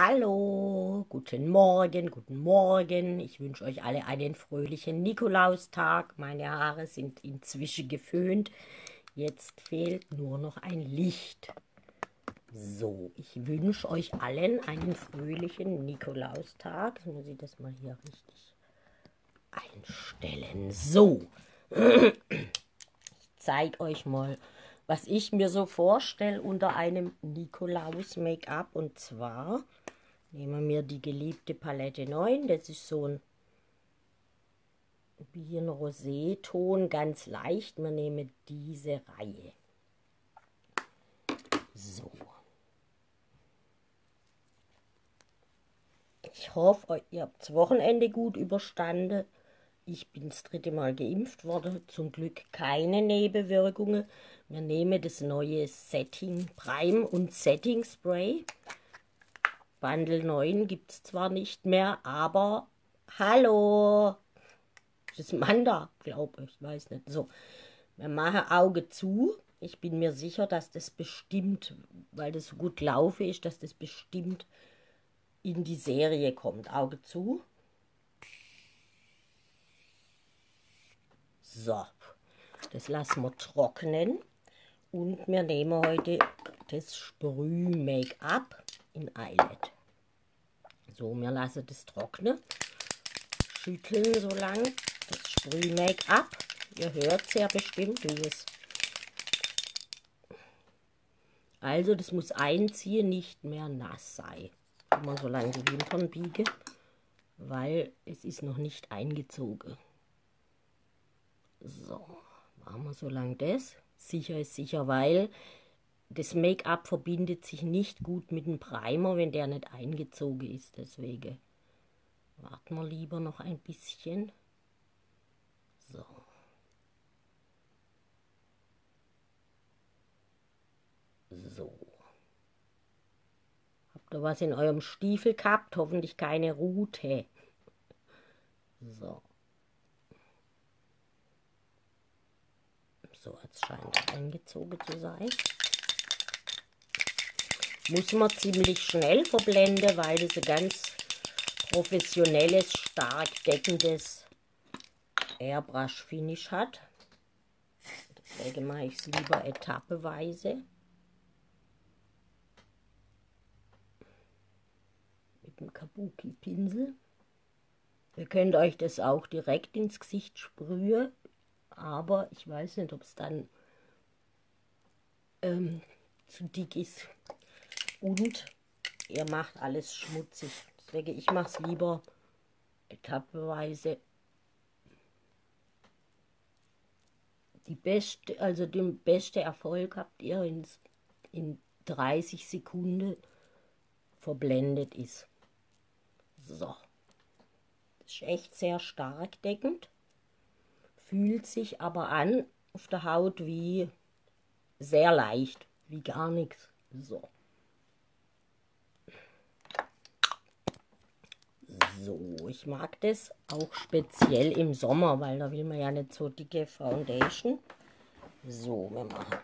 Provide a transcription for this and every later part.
Hallo, guten Morgen, guten Morgen. Ich wünsche euch alle einen fröhlichen Nikolaustag. Meine Haare sind inzwischen geföhnt. Jetzt fehlt nur noch ein Licht. So, ich wünsche euch allen einen fröhlichen Nikolaustag. Jetzt muss ich das mal hier richtig einstellen. So, ich zeige euch mal, was ich mir so vorstelle unter einem Nikolaus-Make-up. Und zwar Nehmen wir die geliebte Palette 9. Das ist so ein wie ein Roséton, ganz leicht. Wir nehmen diese Reihe. So. Ich hoffe, ihr habt das Wochenende gut überstanden. Ich bin das dritte Mal geimpft worden. Zum Glück keine Nebenwirkungen. Wir nehmen das neue Setting Prime und Setting Spray. Bundle 9 gibt es zwar nicht mehr, aber hallo, das ist Manda, glaube ich, weiß nicht. So, wir machen Auge zu. Ich bin mir sicher, dass das bestimmt, weil das so gut laufe ist, dass das bestimmt in die Serie kommt. Auge zu. So, das lassen wir trocknen. Und wir nehmen heute das Sprüh-Make-up in Eyelet. So, wir lassen das trocknen. Schütteln so lang das Sprüh-Make-up. Ihr hört es ja bestimmt, wie es. Also, das muss einziehen, nicht mehr nass sein. Immer so lange die Wimpern biege, weil es ist noch nicht eingezogen. So, machen wir so lange das. Sicher ist sicher, weil das Make-up verbindet sich nicht gut mit dem Primer, wenn der nicht eingezogen ist. Deswegen warten wir lieber noch ein bisschen. So. So. Habt ihr was in eurem Stiefel gehabt? Hoffentlich keine Rute. So. So, jetzt scheint es eingezogen zu sein muss man ziemlich schnell verblenden, weil das ein ganz professionelles, stark deckendes Airbrush-Finish hat. Deswegen mache ich es lieber etappeweise. Mit dem Kabuki-Pinsel. Ihr könnt euch das auch direkt ins Gesicht sprühen, aber ich weiß nicht, ob es dann ähm, zu dick ist und ihr macht alles schmutzig. Deswegen, ich mache es lieber etappeweise. Die beste, also den beste Erfolg habt ihr in, in 30 Sekunden verblendet ist. So. Das ist echt sehr stark deckend. Fühlt sich aber an auf der Haut wie sehr leicht, wie gar nichts. So. So, ich mag das auch speziell im Sommer, weil da will man ja nicht so dicke Foundation. So, wir machen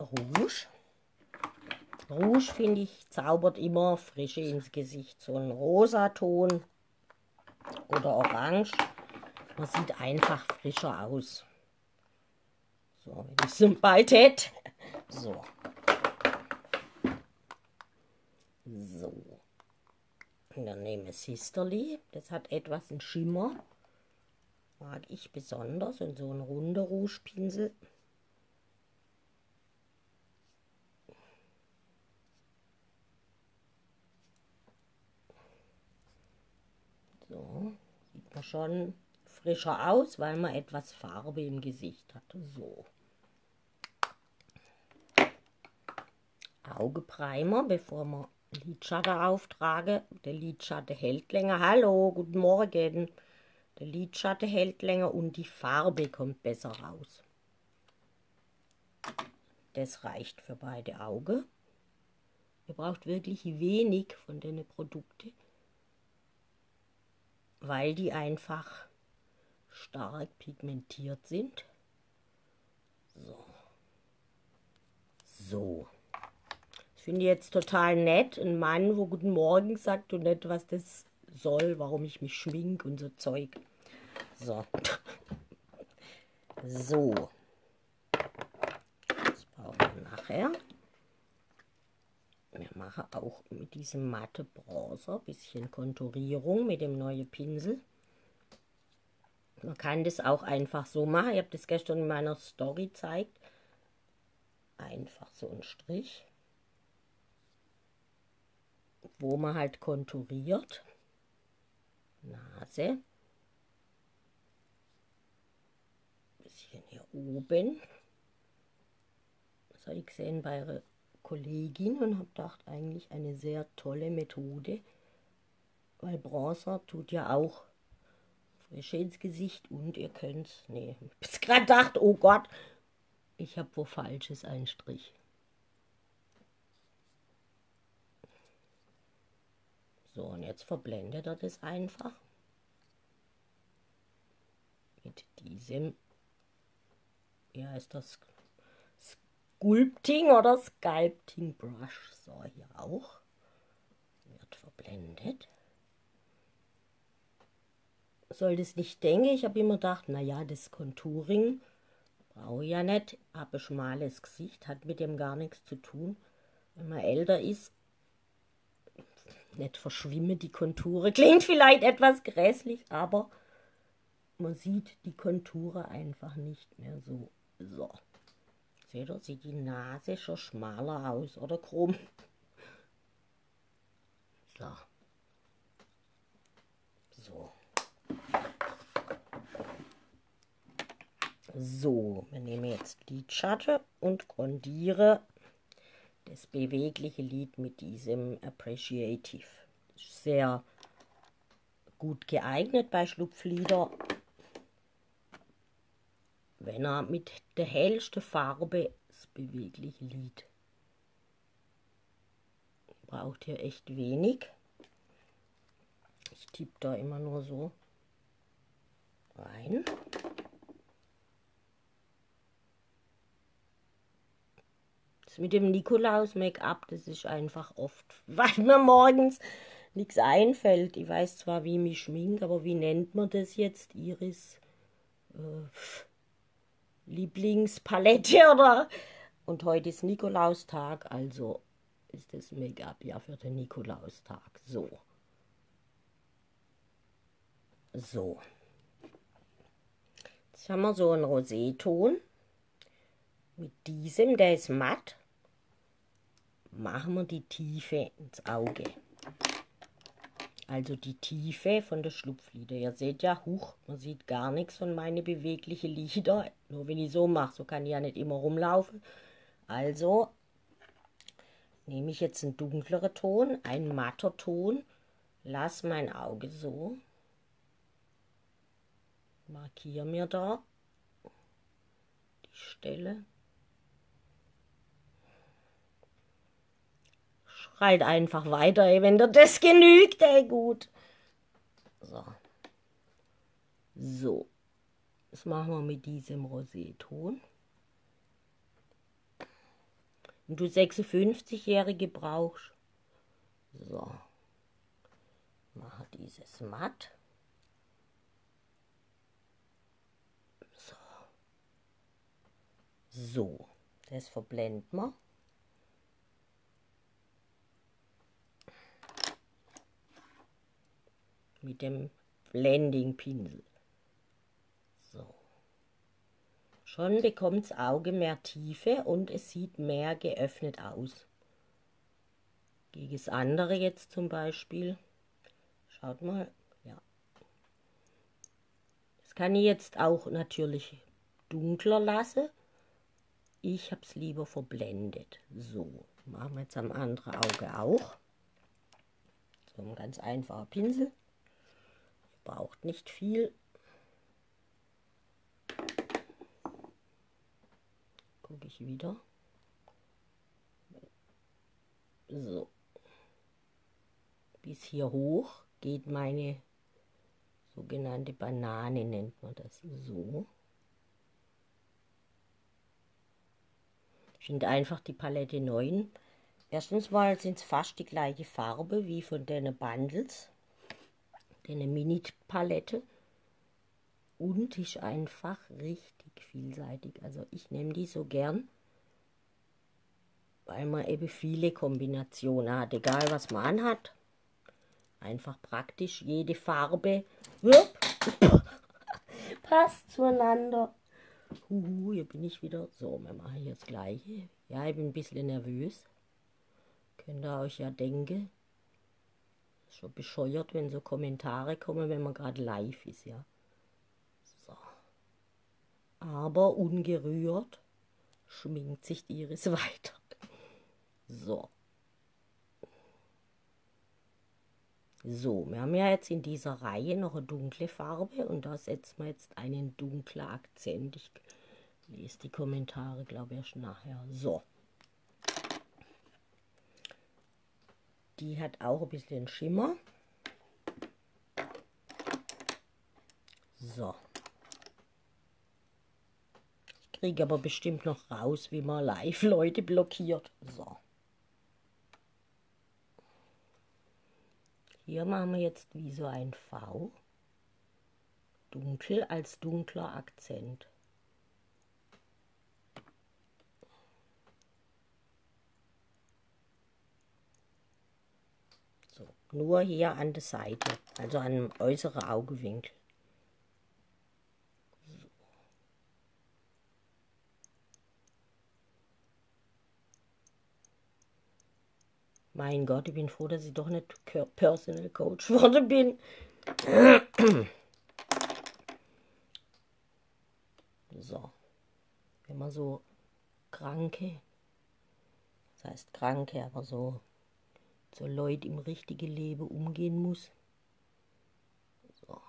Rouge. Rouge, finde ich, zaubert immer Frische ins Gesicht. So ein Rosaton oder Orange. Man sieht einfach frischer aus. So, wenn ich es bald hätte. So. So. Und dann nehme ich Sisterly. Das hat etwas einen Schimmer. Mag ich besonders. Und so ein runder Rougepinsel. So, sieht man schon frischer aus, weil man etwas Farbe im Gesicht hat. So. Augeprimer, bevor man Lidschatten auftrage. Der Lidschatten hält länger. Hallo, guten Morgen. Der Lidschatten hält länger und die Farbe kommt besser raus. Das reicht für beide Augen. Ihr braucht wirklich wenig von den Produkten, weil die einfach stark pigmentiert sind. So. So Finde jetzt total nett. Ein Mann, wo Guten Morgen sagt und nicht, was das soll, warum ich mich schmink und so Zeug. So. So. Das brauchen wir nachher. Wir machen auch mit diesem matte Bronzer ein bisschen Konturierung mit dem neuen Pinsel. Man kann das auch einfach so machen. Ich habe das gestern in meiner Story gezeigt. Einfach so ein Strich, wo man halt konturiert. Nase. Bisschen hier oben. Das habe ich gesehen bei ihrer Kollegin und habe gedacht, eigentlich eine sehr tolle Methode, weil Bronzer tut ja auch Frische ins Gesicht und ihr könnt, nee, ich habe gerade gedacht, oh Gott, ich habe wo Falsches einen Strich. So, und jetzt verblendet er das einfach mit diesem, ja, ist das Sculpting oder Sculpting Brush. So, hier auch. Wird verblendet. Soll das nicht denken. Ich habe immer gedacht, naja, das Contouring brauche ich ja nicht. Habe schmales Gesicht, hat mit dem gar nichts zu tun. Wenn man älter ist, nicht verschwimmen die Konture. Klingt vielleicht etwas grässlich, aber man sieht die Konture einfach nicht mehr so. So. Seht ihr, sieht die Nase schon schmaler aus oder krumm. So. So. So, wir nehmen jetzt Lidschatten und grundiere das bewegliche Lid mit diesem Appreciative. Sehr gut geeignet bei Schlupflider wenn er mit der hellsten Farbe das bewegliche Lid. Braucht hier echt wenig. Ich tippe da immer nur so rein. Mit dem Nikolaus Make-up, das ist einfach oft, weil mir morgens nichts einfällt. Ich weiß zwar, wie mich schminkt, aber wie nennt man das jetzt? Iris. Äh, Lieblingspalette oder und heute ist Nikolaustag, also ist das Make-up ja für den Nikolaustag. So. So. Jetzt haben wir so einen Roséton. Mit diesem, der ist matt, machen wir die Tiefe ins Auge also die Tiefe von der Schlupflider. Ihr seht ja, huch, man sieht gar nichts von meinen beweglichen Lieder. Nur wenn ich so mache, so kann ich ja nicht immer rumlaufen. Also nehme ich jetzt einen dunkleren Ton, einen matter Ton, lasse mein Auge so, markiere mir da die Stelle Halt einfach weiter, ey, wenn dir das genügt, ey, gut. So. So. Das machen wir mit diesem Roséton. Und du 56-Jährige brauchst. So. Mache dieses matt. So. So. Das verblenden wir. Mit dem Blending-Pinsel. So. Schon bekommt das Auge mehr Tiefe und es sieht mehr geöffnet aus. Gegen das andere jetzt zum Beispiel. Schaut mal. Ja. Das kann ich jetzt auch natürlich dunkler lassen. Ich habe es lieber verblendet. So, machen wir jetzt am anderen Auge auch. So ein ganz einfacher Pinsel braucht nicht viel. Gucke ich wieder. So. Bis hier hoch geht meine sogenannte Banane, nennt man das so. Ich finde einfach die Palette 9 Erstens mal sind es fast die gleiche Farbe wie von den Bundles, den Mini-Palette. Und ist einfach richtig vielseitig. Also ich nehme die so gern, weil man eben viele Kombinationen hat. Egal was man anhat. Einfach praktisch jede Farbe passt zueinander. Huhu, hier bin ich wieder. So, wir machen hier das gleiche. Ja, ich bin ein bisschen nervös. Könnt ihr euch ja denken. Schon bescheuert, wenn so Kommentare kommen, wenn man gerade live ist, ja. So. Aber ungerührt schminkt sich die Iris weiter. So. So, wir haben ja jetzt in dieser Reihe noch eine dunkle Farbe und da setzen wir jetzt einen dunklen Akzent. Ich lese die Kommentare, glaube ich, erst nachher. So. Die hat auch ein bisschen Schimmer. So. Ich kriege aber bestimmt noch raus, wie man live Leute blockiert. So. Hier machen wir jetzt wie so ein V. Dunkel als dunkler Akzent. So, nur hier an der Seite, also an dem äußeren Augewinkel. Mein Gott, ich bin froh, dass ich doch nicht Personal Coach geworden bin. So. Wenn man so Kranke, das heißt Kranke, aber so, so Leute im richtigen Leben umgehen muss. So.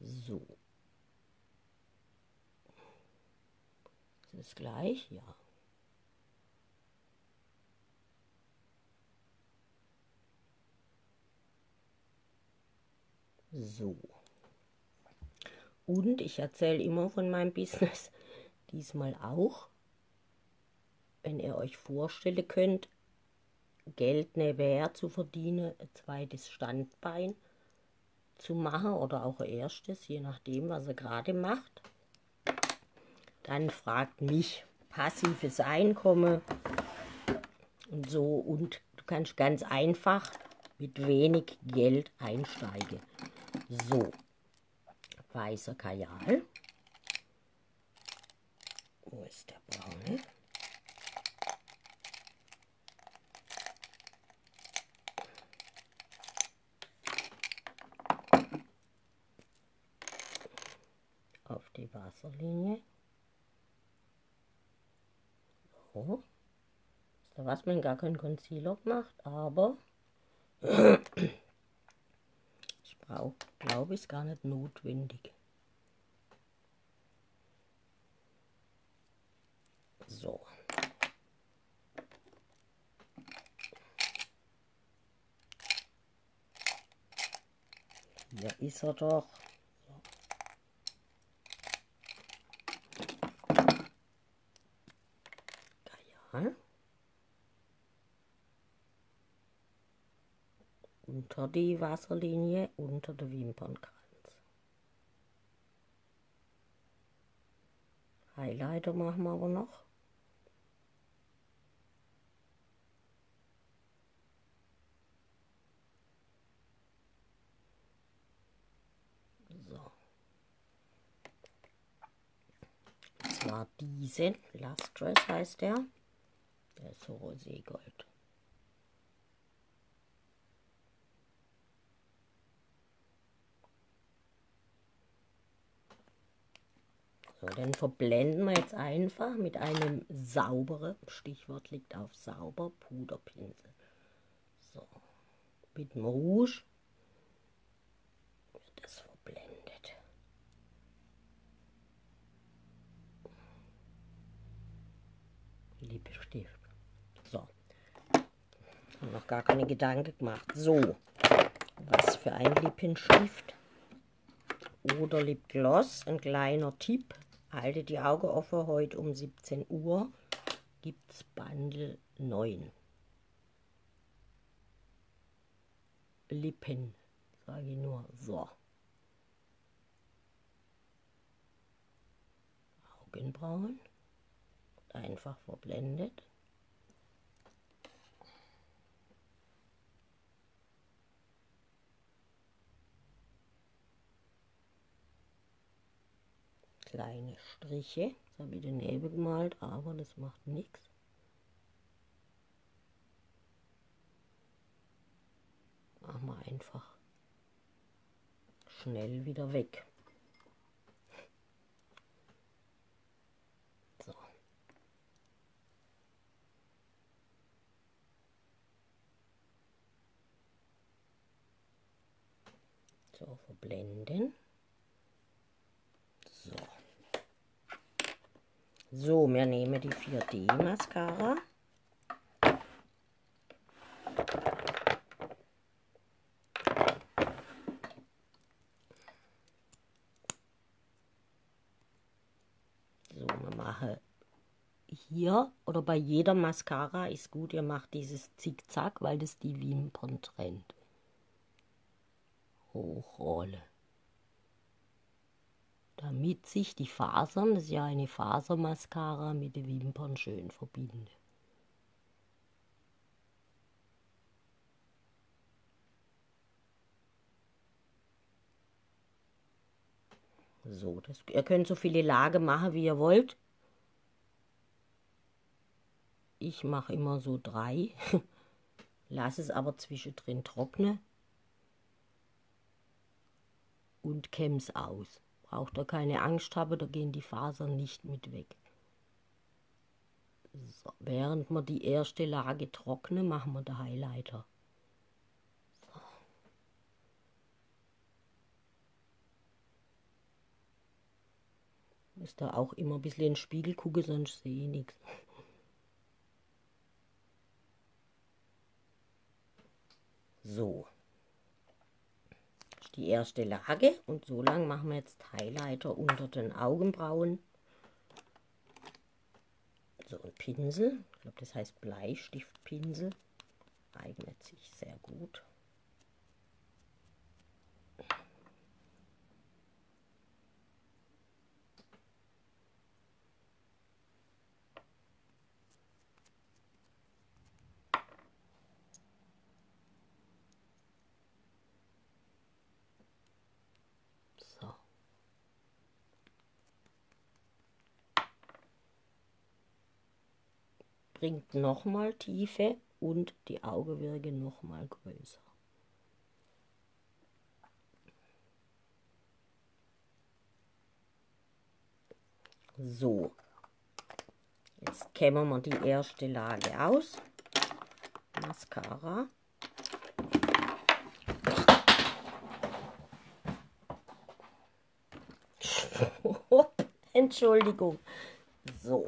So. ist gleich, ja. So. Und ich erzähle immer von meinem Business, diesmal auch, wenn ihr euch vorstellen könnt, Geld nebenher zu verdienen, ein zweites Standbein zu machen oder auch ein erstes, je nachdem, was er gerade macht dann fragt mich passives Einkommen und so und du kannst ganz einfach mit wenig Geld einsteigen. So, weißer Kajal. Wo ist der braune? Auf die Wasserlinie. So. Ist da was, wenn gar kein Concealer macht, aber ich brauche, glaube ich, gar nicht notwendig. So. Hier ist er doch. Unter die Wasserlinie, unter der Wimpernkranz. Highlighter machen wir aber noch. So. Und zwar diesen, Last Dress heißt der. Der ist so roségold. So, dann verblenden wir jetzt einfach mit einem sauberen, Stichwort liegt auf sauber, Puderpinsel. So, mit dem Rouge wird das verblendet. Lippenstift. So, habe noch gar keine Gedanken gemacht. So, was für ein Lippenstift oder Lipgloss, ein kleiner Tipp Halte die Augen offen, heute um 17 Uhr gibt es Bundle 9. Lippen, sage ich nur. So. Augenbrauen. Einfach verblendet. Kleine Striche. Jetzt habe ich den Nebel gemalt, aber das macht nichts. Machen wir einfach schnell wieder weg. So. So, verblenden. So. So, wir nehmen die 4D Mascara. So, wir machen hier oder bei jeder Mascara ist gut, ihr macht dieses Zickzack, weil das die Wimpern trennt. Hochrolle damit sich die Fasern, das ist ja eine Fasermascara, mit den Wimpern schön verbinden. So, das, ihr könnt so viele Lagen machen, wie ihr wollt. Ich mache immer so drei. Lasse es aber zwischendrin trocknen. Und kämme es aus braucht ihr keine Angst haben, da gehen die Fasern nicht mit weg. So, während wir die erste Lage trocknen, machen wir den Highlighter. So. Müsst ihr auch immer ein bisschen in den Spiegel gucken, sonst sehe ich nichts. So die erste Lage und so lang machen wir jetzt Highlighter unter den Augenbrauen. So ein Pinsel, ich glaube das heißt Bleistiftpinsel, eignet sich sehr gut. Bringt nochmal Tiefe und die Augenwirke nochmal größer. So, jetzt kämmen wir die erste Lage aus. Mascara. Entschuldigung. So,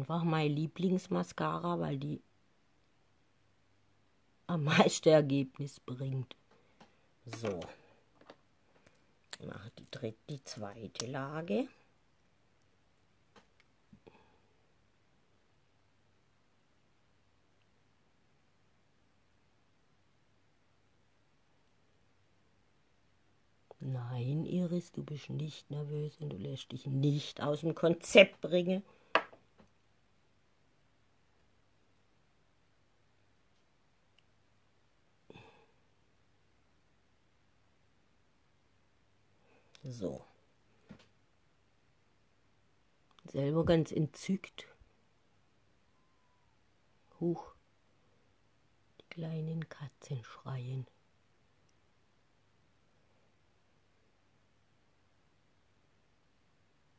einfach mein Lieblingsmascara, weil die am meisten Ergebnis bringt. So. Mache die dritte, die zweite Lage. Nein, Iris, du bist nicht nervös und du lässt dich nicht aus dem Konzept bringen. So. Selber ganz entzückt. Huch. Die kleinen Katzen schreien.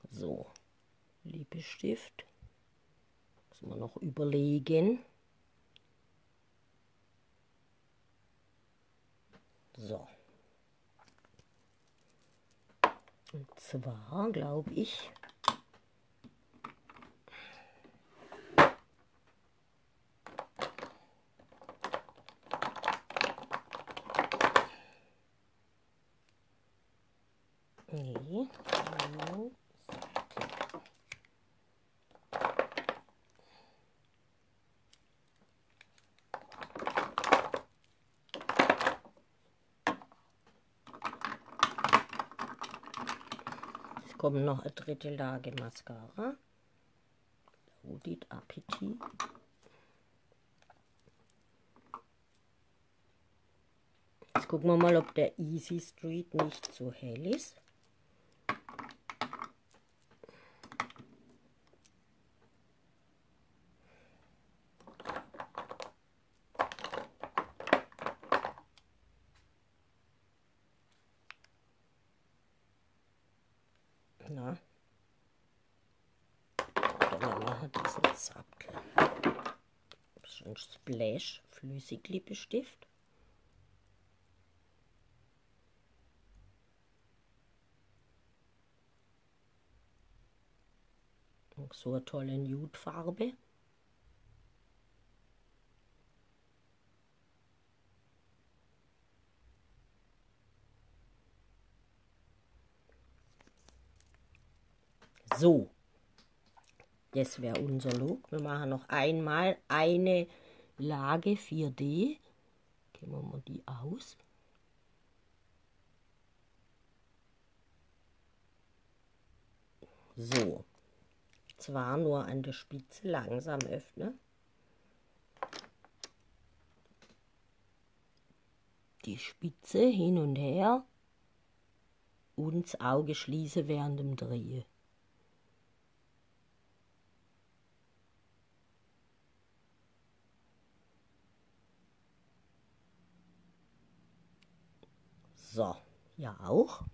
So. Lippenstift. Muss man noch überlegen. So. Und zwar glaube ich, Nee. Kommt noch eine dritte Lage Mascara. Audit Appetit. Jetzt gucken wir mal, ob der Easy Street nicht zu hell ist. Na. Dann machen wir diesen Zapkel. Das ist ein Splash Flüssiglippenstift. So eine tolle Nude-Farbe. So, das wäre unser Look. Wir machen noch einmal eine Lage 4D. Gehen wir mal die aus. So, zwar nur an der Spitze langsam öffnen. Die Spitze hin und her und das Auge schließe während dem Drehen. So, ja auch.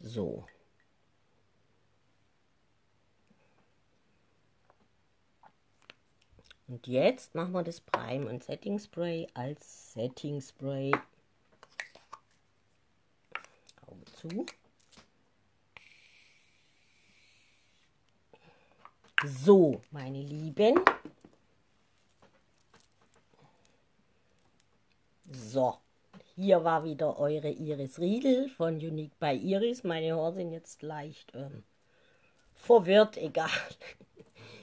So. Und jetzt machen wir das Prime und Setting Spray als Setting Spray. Augen zu. So, meine Lieben. So. Hier war wieder eure Iris Riedel von Unique by Iris. Meine Haare sind jetzt leicht ähm, verwirrt, egal.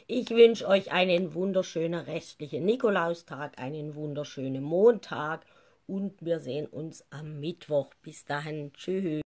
Ich wünsche euch einen wunderschönen restlichen Nikolaustag, einen wunderschönen Montag und wir sehen uns am Mittwoch. Bis dahin, tschüss.